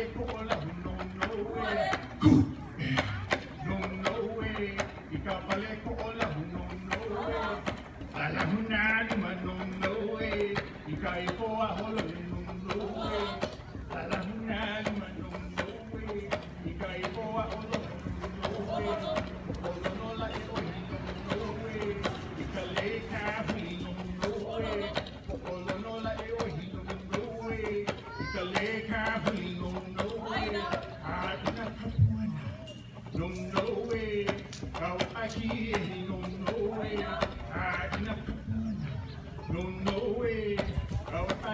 way, go alone, no, no way. Good man, no, no way. Ikabale ko alone, no, no way. Alahunani man, no, no way.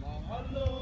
Mahalo